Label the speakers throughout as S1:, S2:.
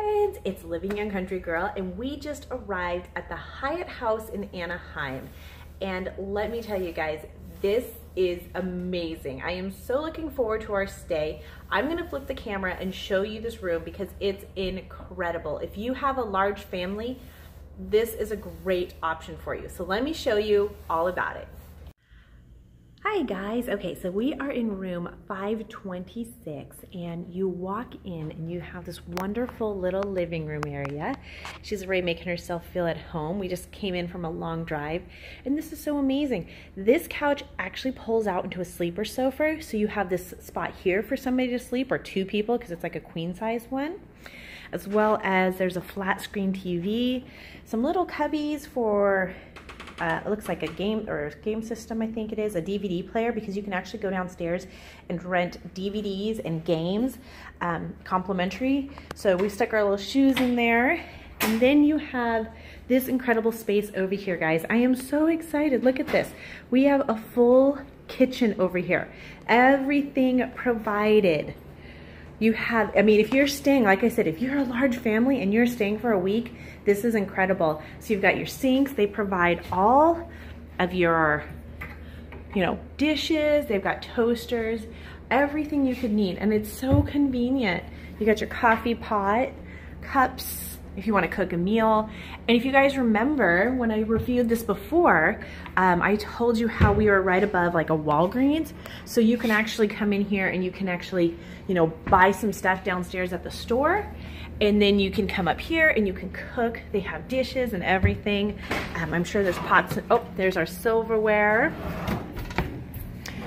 S1: friends, it's Living Young Country Girl and we just arrived at the Hyatt House in Anaheim. And let me tell you guys, this is amazing. I am so looking forward to our stay. I'm gonna flip the camera and show you this room because it's incredible. If you have a large family, this is a great option for you. So let me show you all about it. Hi guys, okay, so we are in room 526 and you walk in and you have this wonderful little living room area. She's already making herself feel at home. We just came in from a long drive and this is so amazing. This couch actually pulls out into a sleeper sofa, so you have this spot here for somebody to sleep or two people because it's like a queen size one as well as there's a flat screen TV, some little cubbies for uh, it looks like a game or a game system, I think it is, a DVD player because you can actually go downstairs and rent DVDs and games um, complimentary. So we stuck our little shoes in there. And then you have this incredible space over here, guys. I am so excited. Look at this. We have a full kitchen over here. Everything provided you have, I mean, if you're staying, like I said, if you're a large family and you're staying for a week, this is incredible. So you've got your sinks, they provide all of your, you know, dishes, they've got toasters, everything you could need. And it's so convenient. You got your coffee pot, cups, if you want to cook a meal. And if you guys remember when I reviewed this before, um, I told you how we were right above like a Walgreens. So you can actually come in here and you can actually, you know, buy some stuff downstairs at the store. And then you can come up here and you can cook. They have dishes and everything. Um, I'm sure there's pots. And, oh, there's our silverware.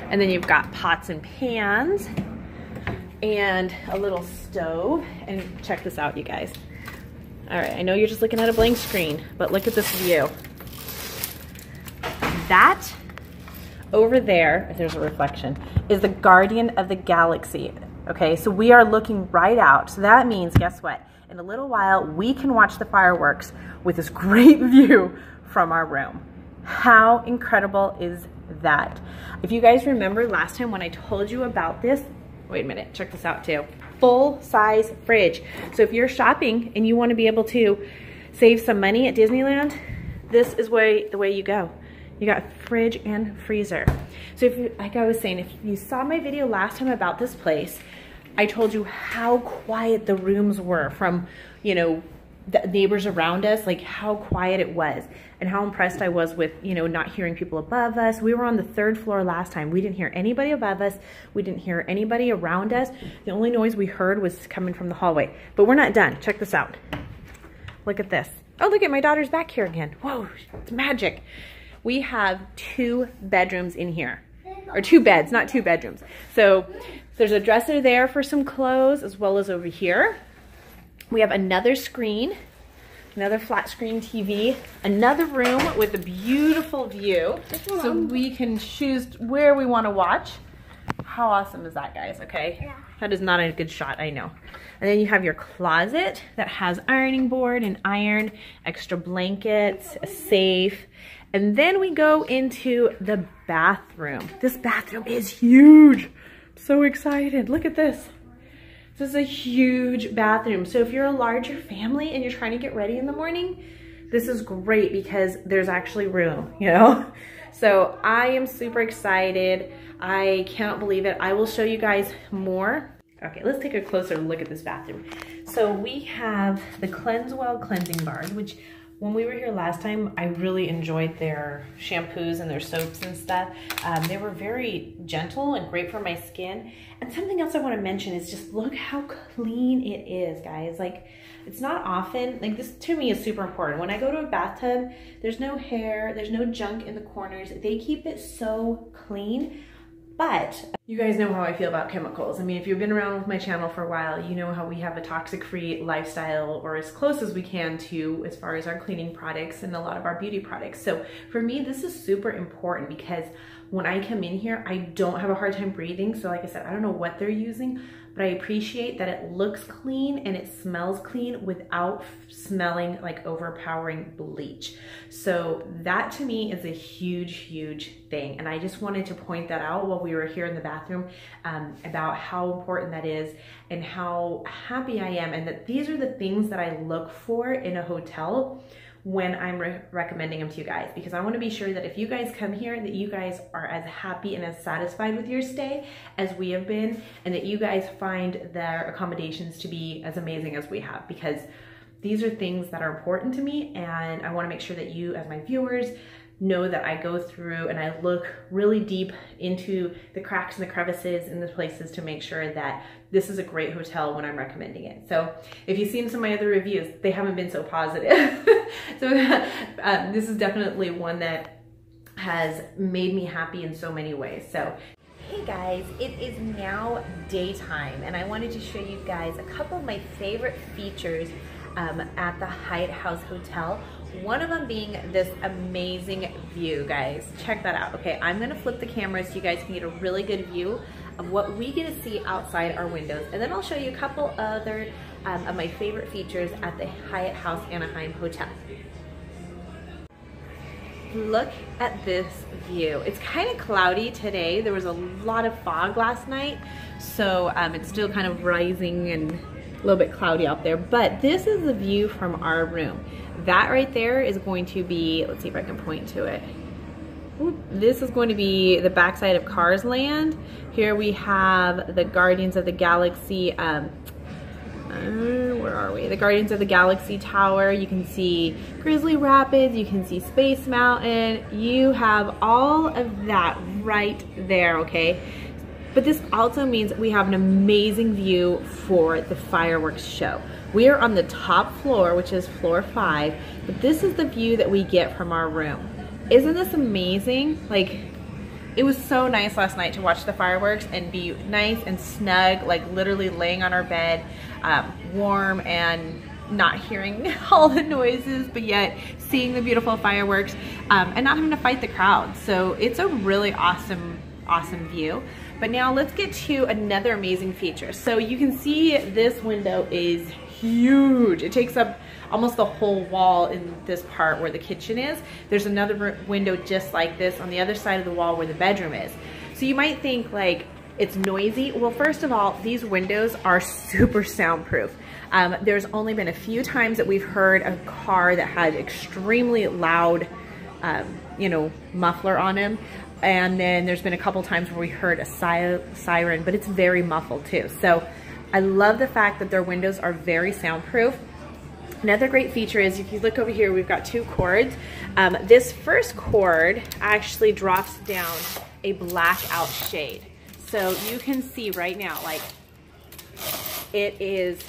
S1: And then you've got pots and pans and a little stove. And check this out, you guys. All right, I know you're just looking at a blank screen, but look at this view. That over there, if there's a reflection, is the Guardian of the Galaxy. Okay, so we are looking right out. So that means, guess what? In a little while, we can watch the fireworks with this great view from our room. How incredible is that? If you guys remember last time when I told you about this, wait a minute, check this out too full size fridge. So if you're shopping and you wanna be able to save some money at Disneyland, this is way, the way you go. You got fridge and freezer. So if you, like I was saying, if you saw my video last time about this place, I told you how quiet the rooms were from, you know, the neighbors around us, like how quiet it was and how impressed I was with, you know, not hearing people above us. We were on the third floor last time. We didn't hear anybody above us. We didn't hear anybody around us. The only noise we heard was coming from the hallway. But we're not done. Check this out. Look at this. Oh, look at my daughter's back here again. Whoa, it's magic. We have two bedrooms in here. Or two beds, not two bedrooms. So there's a dresser there for some clothes as well as over here. We have another screen, another flat screen TV, another room with a beautiful view. So we can choose where we want to watch. How awesome is that, guys? Okay. Yeah. That is not a good shot, I know. And then you have your closet that has ironing board and iron, extra blankets, a safe. And then we go into the bathroom. This bathroom is huge. I'm so excited. Look at this. This is a huge bathroom. So if you're a larger family and you're trying to get ready in the morning, this is great because there's actually room, you know? So I am super excited. I cannot believe it. I will show you guys more. Okay, let's take a closer look at this bathroom. So we have the Cleansewell cleansing bars, which when we were here last time, I really enjoyed their shampoos and their soaps and stuff. Um, they were very gentle and great for my skin. And something else I want to mention is just look how clean it is, guys. Like, it's not often, like this to me is super important. When I go to a bathtub, there's no hair, there's no junk in the corners. They keep it so clean. But you guys know how I feel about chemicals. I mean, if you've been around with my channel for a while, you know how we have a toxic-free lifestyle or as close as we can to as far as our cleaning products and a lot of our beauty products. So for me, this is super important because when I come in here, I don't have a hard time breathing. So like I said, I don't know what they're using, but I appreciate that it looks clean and it smells clean without smelling like overpowering bleach. So that to me is a huge, huge thing. And I just wanted to point that out while we were here in the bathroom um, about how important that is and how happy I am and that these are the things that I look for in a hotel when I'm re recommending them to you guys because I want to be sure that if you guys come here that you guys are as happy and as satisfied with your stay as we have been and that you guys find their accommodations to be as amazing as we have because these are things that are important to me and I want to make sure that you as my viewers know that I go through and I look really deep into the cracks and the crevices and the places to make sure that this is a great hotel when I'm recommending it. So if you've seen some of my other reviews, they haven't been so positive. so um, this is definitely one that has made me happy in so many ways. So Hey guys, it is now daytime and I wanted to show you guys a couple of my favorite features um, at the Hyatt House Hotel one of them being this amazing view, guys. Check that out. Okay, I'm gonna flip the camera so you guys can get a really good view of what we get to see outside our windows. And then I'll show you a couple other um, of my favorite features at the Hyatt House Anaheim Hotel. Look at this view. It's kind of cloudy today. There was a lot of fog last night, so um, it's still kind of rising and a little bit cloudy out there. But this is the view from our room. That right there is going to be, let's see if I can point to it. This is going to be the backside of Cars Land. Here we have the Guardians of the Galaxy, um, uh, where are we? The Guardians of the Galaxy Tower. You can see Grizzly Rapids, you can see Space Mountain. You have all of that right there, okay? But this also means we have an amazing view for the fireworks show. We are on the top floor, which is floor five, but this is the view that we get from our room. Isn't this amazing? Like, it was so nice last night to watch the fireworks and be nice and snug, like literally laying on our bed, um, warm and not hearing all the noises, but yet seeing the beautiful fireworks um, and not having to fight the crowd. So it's a really awesome, awesome view. But now let's get to another amazing feature. So you can see this window is huge. It takes up almost the whole wall in this part where the kitchen is. There's another window just like this on the other side of the wall where the bedroom is. So you might think like, it's noisy. Well, first of all, these windows are super soundproof. Um, there's only been a few times that we've heard a car that had extremely loud, um, you know, muffler on him. And then there's been a couple times where we heard a siren, but it's very muffled too. So I love the fact that their windows are very soundproof. Another great feature is if you look over here, we've got two cords. Um, this first cord actually drops down a blackout shade. So you can see right now, like it is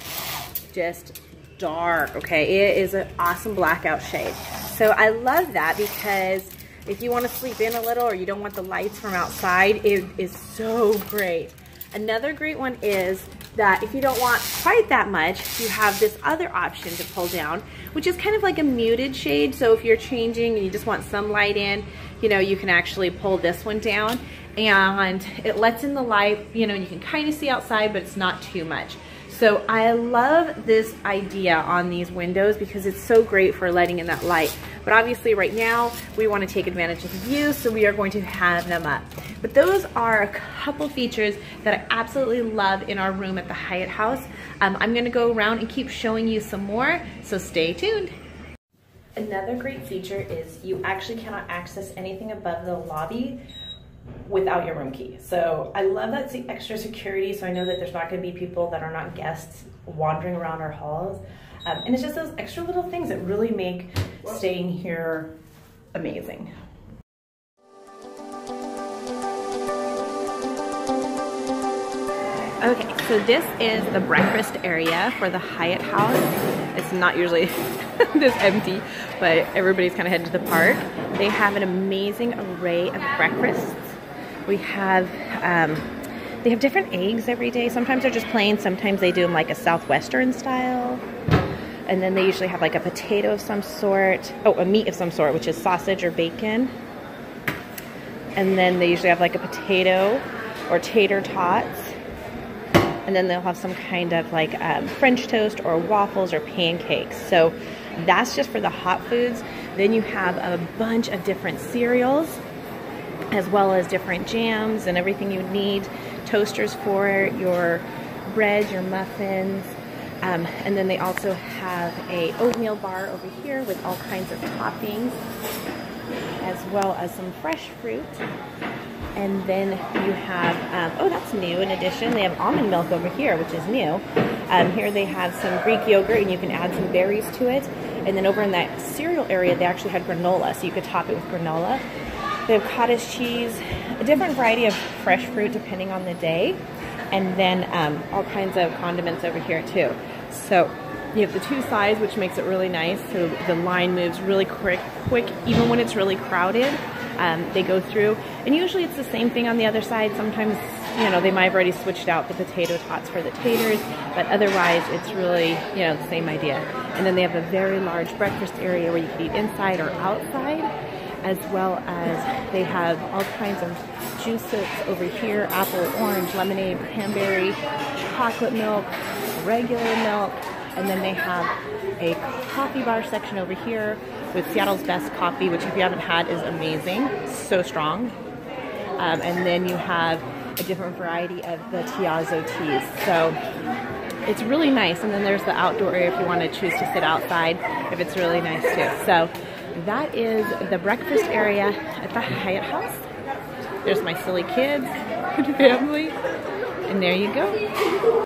S1: just dark, okay? It is an awesome blackout shade. So I love that because if you want to sleep in a little or you don't want the lights from outside, it is so great. Another great one is that if you don't want quite that much, you have this other option to pull down, which is kind of like a muted shade. So if you're changing and you just want some light in, you know, you can actually pull this one down and it lets in the light, you know, you can kind of see outside, but it's not too much. So I love this idea on these windows because it's so great for letting in that light. But obviously right now we want to take advantage of the view, so we are going to have them up. But those are a couple features that I absolutely love in our room at the Hyatt House. Um, I'm going to go around and keep showing you some more, so stay tuned. Another great feature is you actually cannot access anything above the lobby without your room key. So I love that extra security. So I know that there's not going to be people that are not guests wandering around our halls. Um, and it's just those extra little things that really make staying here amazing. Okay, so this is the breakfast area for the Hyatt House. It's not usually this empty, but everybody's kind of headed to the park. They have an amazing array of breakfasts we have, um, they have different eggs every day. Sometimes they're just plain. Sometimes they do them like a Southwestern style. And then they usually have like a potato of some sort. Oh, a meat of some sort, which is sausage or bacon. And then they usually have like a potato or tater tots. and then they'll have some kind of like um, French toast or waffles or pancakes. So that's just for the hot foods. Then you have a bunch of different cereals as well as different jams and everything you need. Toasters for your bread, your muffins. Um, and then they also have a oatmeal bar over here with all kinds of toppings as well as some fresh fruit. And then you have, um, oh, that's new in addition. They have almond milk over here, which is new. Um, here they have some Greek yogurt, and you can add some berries to it. And then over in that cereal area, they actually had granola, so you could top it with granola. They have cottage cheese, a different variety of fresh fruit depending on the day, and then um, all kinds of condiments over here too. So you have the two sides, which makes it really nice. So the line moves really quick, quick, even when it's really crowded. Um, they go through, and usually it's the same thing on the other side. Sometimes, you know, they might have already switched out the potato tots for the taters, but otherwise it's really, you know, the same idea. And then they have a very large breakfast area where you can eat inside or outside, as well as they have all kinds of juices over here, apple, orange, lemonade, cranberry, chocolate milk, regular milk, and then they have a coffee bar section over here with Seattle's best coffee, which if you haven't had is amazing, so strong. Um, and then you have a different variety of the Tazo teas. So it's really nice. And then there's the outdoor area if you want to choose to sit outside, if it's really nice too. So that is the breakfast area at the Hyatt House. There's my silly kids and family. And there you go.